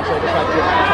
感受就快。